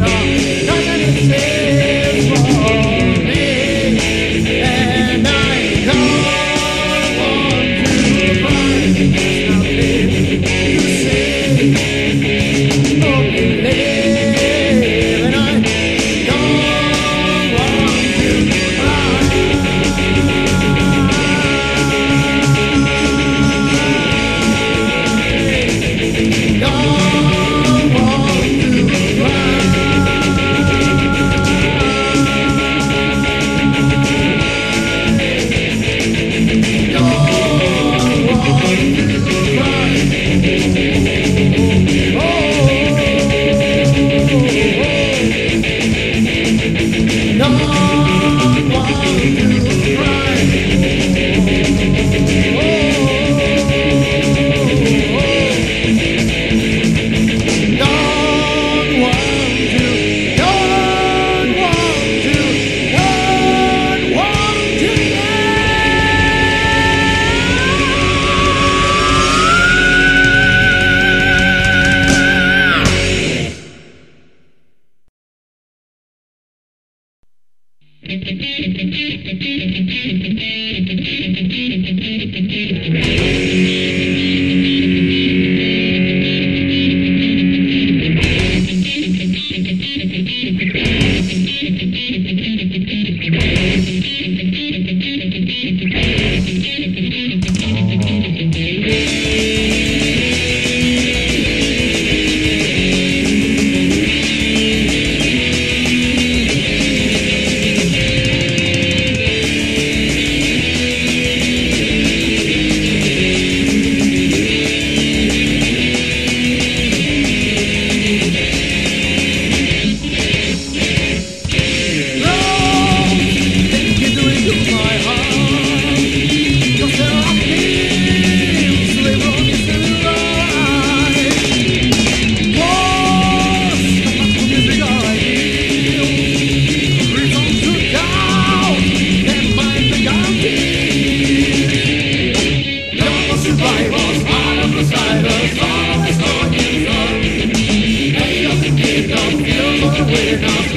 Hey. No want to cry. You're weird.